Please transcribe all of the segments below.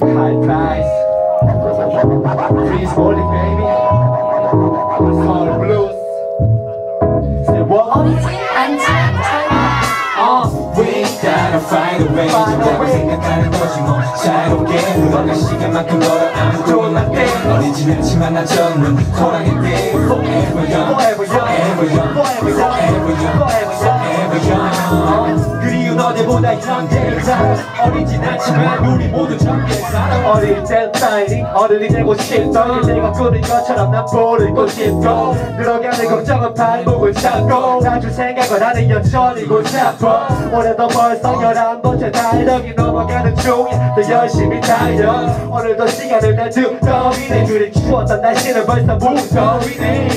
High price Please hold it baby Soul blues Say what? 어, we gotta find a way 준다고 생각하는 거지 뭐 자유롭게 흘러갈 시간만큼 걸어 my thing 어리진 않지만 난 젊은 호랑이 띠 Forever young Forever young Forever young Forever young Forever young 그리운 어제보다 살아 어리진 않지만 우리 모두 살아. 어릴 땐 타이니 어른이 되고 싶던 내가 꾸는 것처럼 난 모르고 싶고 늘어가는 걱정은 발목을 잡고 나줄 생각은 하는 여전이고 싶어. 올해도 벌써 열한 번째 달력이 넘어가는 중이야 더 열심히 달려. 오늘도 시간을 내두 더위네 그리 추웠던 날씨는 벌써 무더위네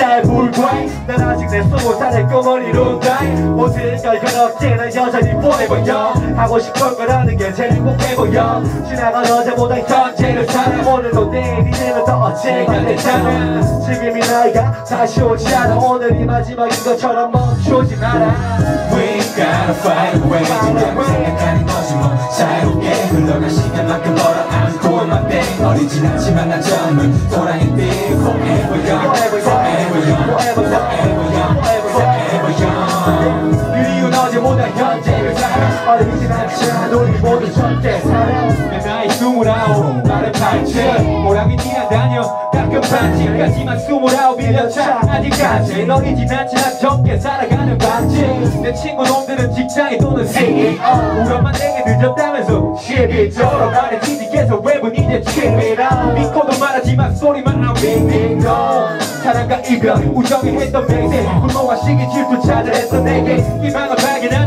숫자에 불과해. 난 아직 내 스무 살의 꿈을 이룬다 모든 걸 그렇게 난 여전히 forever young 하고 싶은 걸 하는 게 제일 행복해 보여. 지나간 어제보다 현재를 살아 오늘도 내일이 되면 더 어제가 되잖아 지금이 나이가 다시 오지 않아. 오늘이 마지막인 것처럼 멈추지 마라. We gotta find a way 준다고 생각하는 거지 뭐 자유롭게 흘러갈 시간만큼 걸어 I'm doing my thing 어리진 않지만 난 어리진 않지만 우리 모두 젊게 살아 내 나이 스물아홉 나를 팔칠 호랑이 뛰나 다녀. 가끔 반지까지만 스물아홉 1년 차. 아직까지 어리진 않지만 젊게 살아가는 반지 내 친구 놈들은 직장에 또는 CEO 우리만 내게 늦었다면서 시비처럼 말해 지직해서 웹은 이제 취미라 믿고도 말하지만 소리만 안 믿고 사랑과 이별 우정이 했던 맹세 분노와 시기 질투 찾아 했던 내게. 희망을 발견하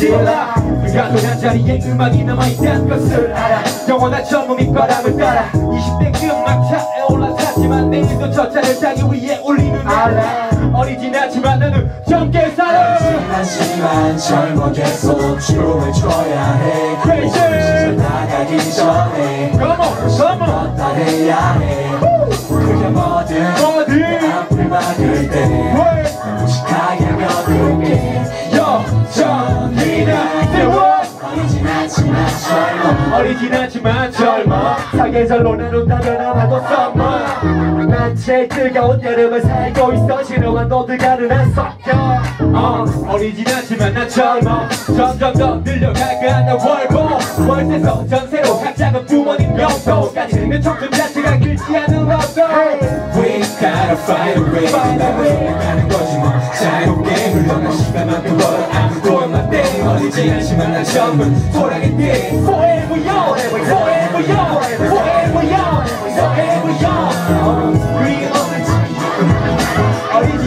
된 딜라. 가둔한 자리에 음악이 남아있다는 것을 알아. 영원한 젊음이 바람을 따라. 20대 음악차에 올라탔지만 내일도 저 차를 타기 위해 올리는 알아. 어리진 않지만 나는 젊게 살아. 하지만 젊어 계속 춤을 춰야 해. Crazy. 나가기 전에 Come on, come on. 어떠 해야 해 어 어리진 않지만 젊어. 사계절로 나눈다면 아마도 summer. 난 제일 뜨거운 여름을 살고 있어. 신호가 너들과는 안 섞여. 어, 어리진 않지만 난 젊어. 점점 더 늘려갈까 하는 월보. 월세서 전세로 각자가 부모님 용돈까지 내 청춘 자체가 길지 않은 love We gotta find a way. 생각하는 거지 뭐. 자유롭게 걸어 I'm doing my thing 어리진 않지만 난 젊은. 호랑 with y'all, forever y'all, forever y'all. young.